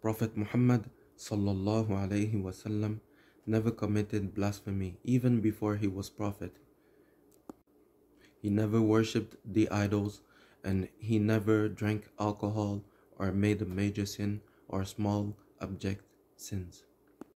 Prophet Muhammad sallallahu alaihi wasallam never committed blasphemy even before he was prophet. He never worshipped the idols and he never drank alcohol or made a major sin or small abject sins.